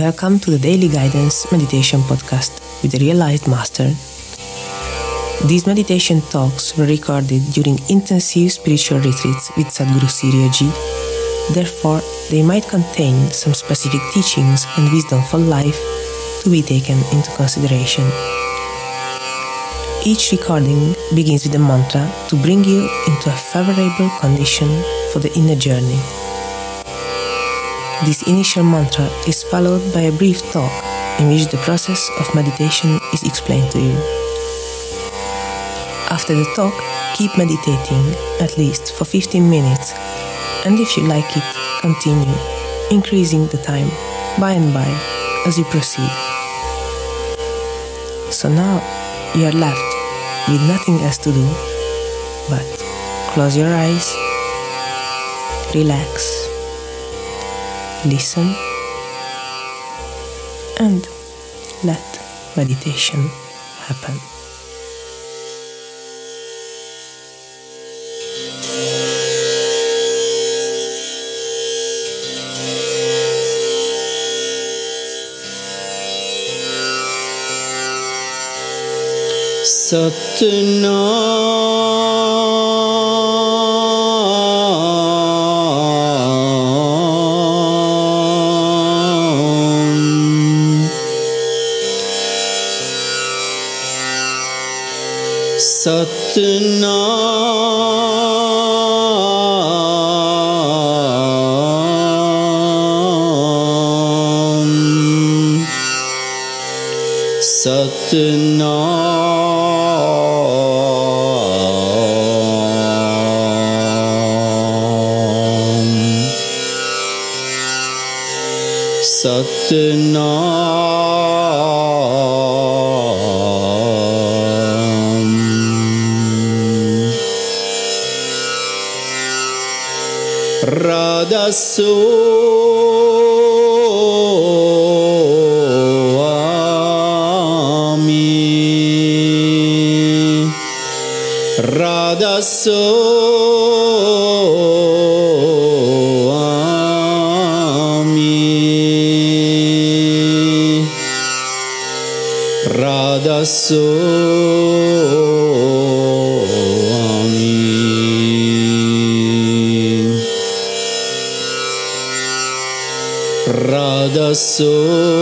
Welcome to the Daily Guidance Meditation Podcast with the Realized Master. These meditation talks were recorded during intensive spiritual retreats with Satguru Sirio Ji. Therefore, they might contain some specific teachings and wisdom for life to be taken into consideration. Each recording begins with a mantra to bring you into a favorable condition for the inner journey. This initial mantra is followed by a brief talk in which the process of meditation is explained to you. After the talk, keep meditating at least for 15 minutes, and if you like it, continue increasing the time by and by as you proceed. So now you are left with nothing else to do but close your eyes, relax, listen, and let meditation happen. Satnam Satnam Satnam Satnam Radaso ami Radaso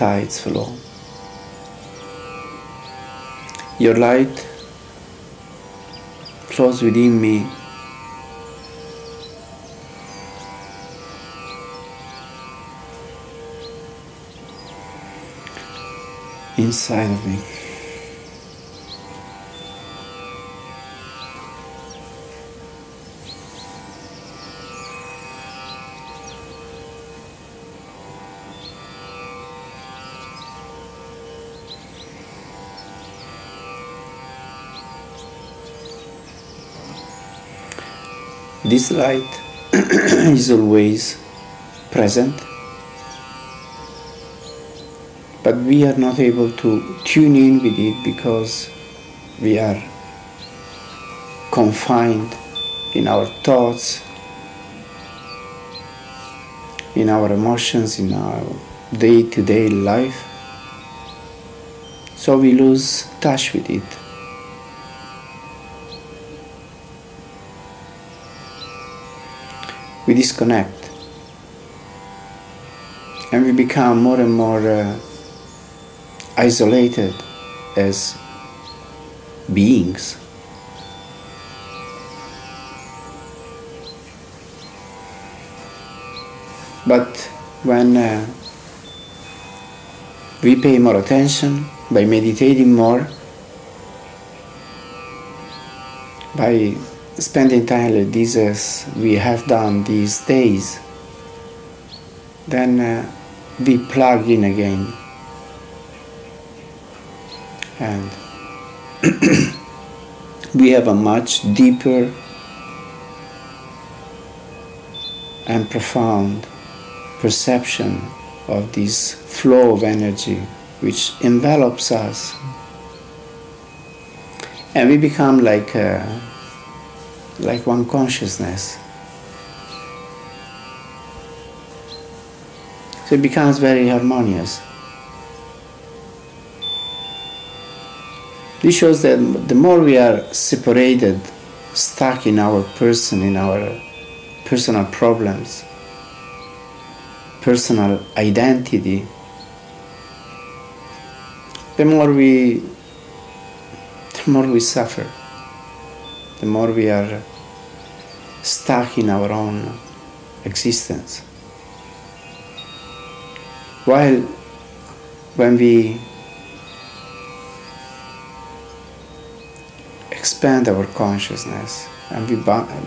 Tides-Verlor. Your light flows within me. Inside of me. This light is always present, but we are not able to tune in with it because we are confined in our thoughts, in our emotions, in our day to day life. So we lose touch with it. We disconnect and we become more and more uh, isolated as beings. But when uh, we pay more attention by meditating more, by spending time like this as we have done these days, then uh, we plug in again. And we have a much deeper and profound perception of this flow of energy which envelops us. And we become like a, like one consciousness. So it becomes very harmonious. This shows that the more we are separated, stuck in our person, in our personal problems, personal identity, the more we the more we suffer, the more we are stuck in our own existence. While when we expand our consciousness and we,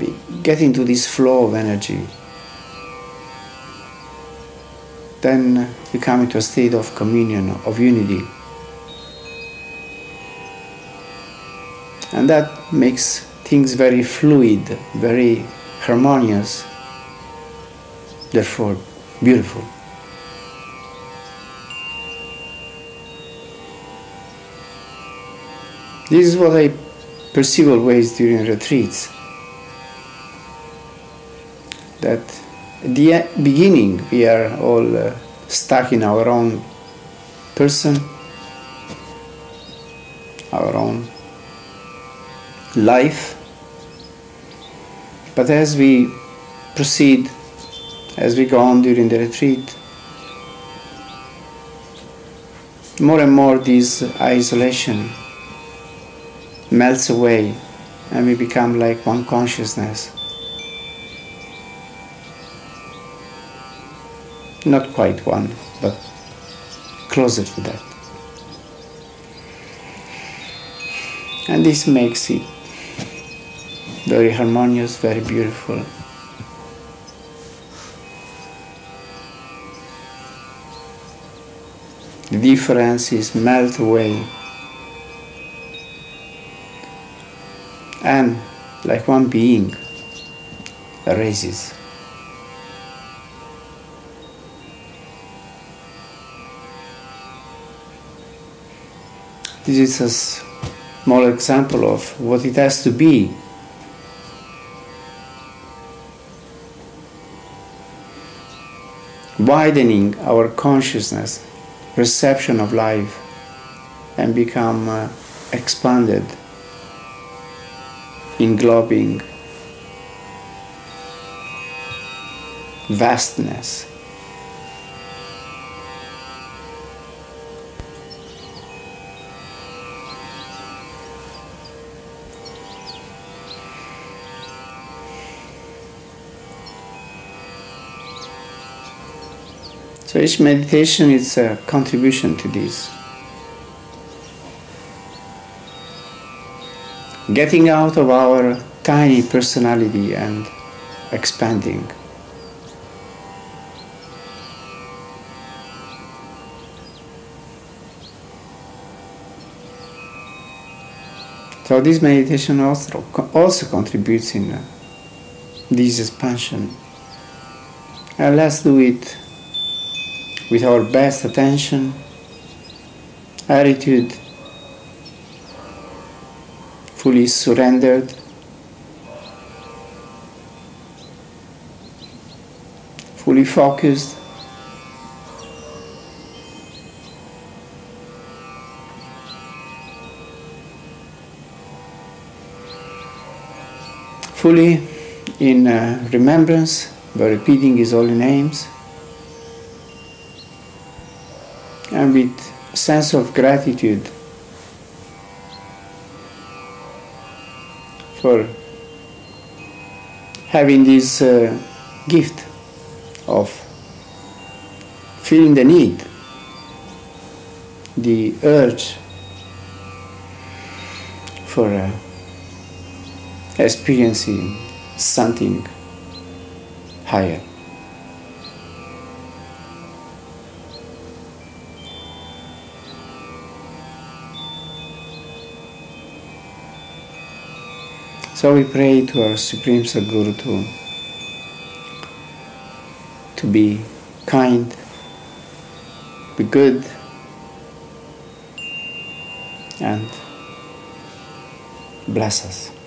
we get into this flow of energy, then we come into a state of communion, of unity. And that makes things very fluid, very harmonious, therefore beautiful. This is what I perceive always during retreats. That at the beginning we are all uh, stuck in our own person, our own life. But as we proceed, as we go on during the retreat, more and more this isolation melts away and we become like one consciousness. Not quite one, but closer to that. And this makes it very harmonious, very beautiful. The differences melt away and like one being arises. This is a small example of what it has to be. Widening our consciousness, perception of life, and become uh, expanded englobing vastness. So each meditation is a contribution to this. Getting out of our tiny personality and expanding. So this meditation also, also contributes in this expansion. And let's do it with our best attention, attitude, fully surrendered, fully focused. Fully in uh, remembrance by repeating His holy names and with a sense of gratitude for having this uh, gift of feeling the need, the urge for uh, experiencing something higher. So we pray to our Supreme Sadguru to, to be kind, be good, and bless us.